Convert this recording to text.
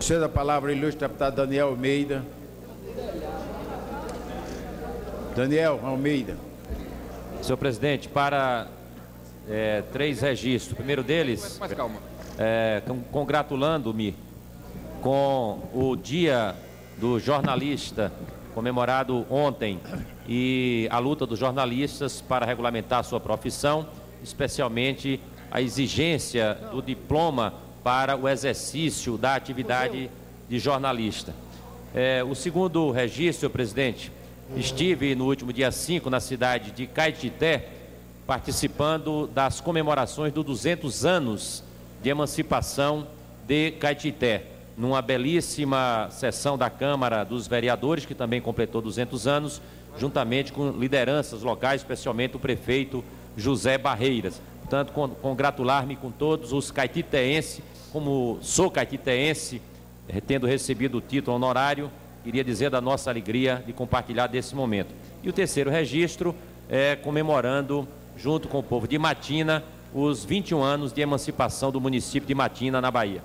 Cedo a palavra, ilustre deputado Daniel Almeida. Daniel Almeida. Senhor presidente, para é, três registros. O primeiro deles, é, con- congratulando-me com o Dia do Jornalista, comemorado ontem, e a luta dos jornalistas para regulamentar a sua profissão, especialmente a exigência do diploma para o exercício da atividade de jornalista. É, o segundo registro, senhor presidente, estive no último dia 5 na cidade de Caetité, participando das comemorações dos 200 anos de emancipação de Caetité, numa belíssima sessão da Câmara dos Vereadores, que também completou 200 anos, juntamente com lideranças locais, especialmente o prefeito José Barreiras. Portanto, con- congratular-me com todos os caetiteenses, como sou caetiteense, eh, tendo recebido o título honorário, queria dizer da nossa alegria de compartilhar desse momento. E o terceiro registro é comemorando, junto com o povo de Matina, os 21 anos de emancipação do município de Matina, na Bahia.